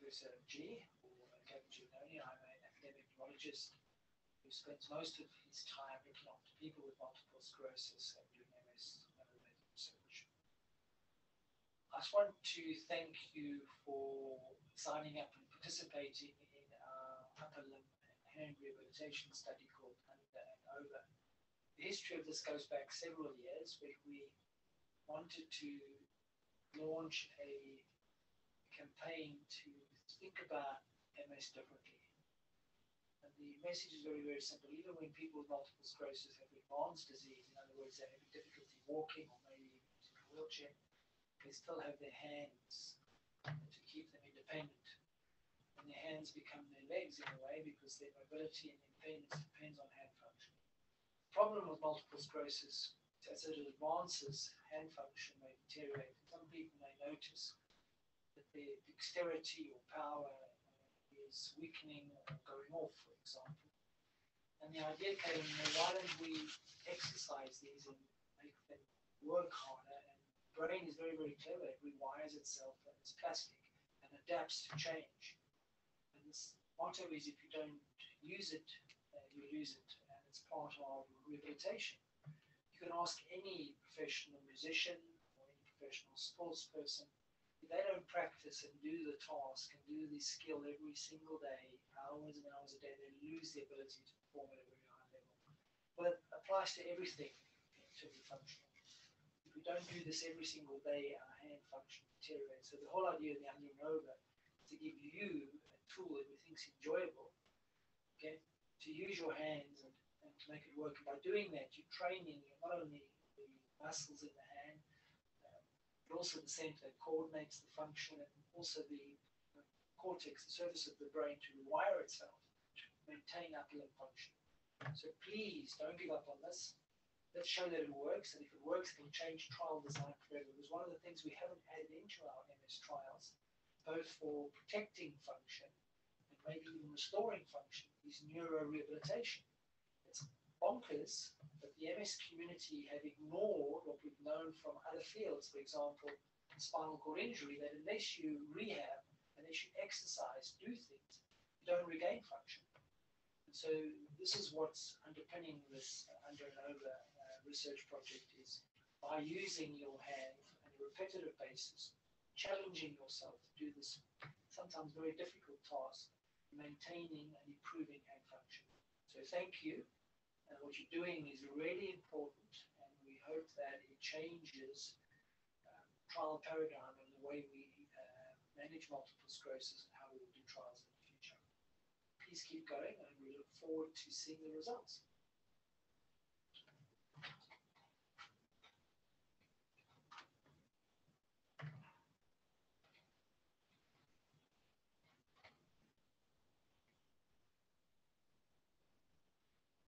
Professor G, or Gavin Giovannoni. I'm an academic neurologist who spends most of his time looking after people with multiple sclerosis and doing MS research. I just want to thank you for signing up and participating in our upper limb and hand rehabilitation study called Under and Over. The history of this goes back several years where we wanted to launch a campaign to think about MS differently. And the message is very, very simple. Even when people with multiple sclerosis have advanced disease, in other words, they have difficulty walking or maybe using a wheelchair, they still have their hands to keep them independent. And their hands become their legs in a way because their mobility and independence depends on hand function. The problem with multiple sclerosis as it advances, hand function may deteriorate. Some people may notice that their dexterity or power is weakening or going off, for example. And the idea came, why don't we exercise these and make them work harder? And the brain is very, very clever. It rewires itself and it's plastic and adapts to change. And this motto is if you don't use it, uh, you lose it. And it's part of rehabilitation. You can ask any professional musician or any professional sports person they don't practice and do the task and do the skill every single day, hours and hours a day, they lose the ability to perform at a very high level. It applies to everything in terms of functional. If we don't do this every single day, our hand function deteriorates. So the whole idea of the Under and Over is to give you a tool that we think is enjoyable, okay, to use your hands and, and to make it work. And by doing that, you're training not only the muscles in the hand, but also the center that coordinates the function and also the uh, cortex, the surface of the brain, to rewire itself to maintain upper limb function. So please don't give up on this. Let's show that it works, and if it works, it can change trial design forever. Because one of the things we haven't added into our MS trials, both for protecting function and maybe even restoring function, is neurorehabilitation. Bonkers that the MS community have ignored what we've known from other fields, for example, spinal cord injury, that unless you rehab, unless you exercise, do things, you don't regain function. And so this is what's underpinning this uh, under and over uh, research project is by using your hand on a repetitive basis, challenging yourself to do this sometimes very difficult task, maintaining and improving hand function. So thank you. And what you're doing is really important, and we hope that it changes um, trial paradigm and the way we uh, manage multiple sclerosis and how we will do trials in the future. Please keep going, and we look forward to seeing the results.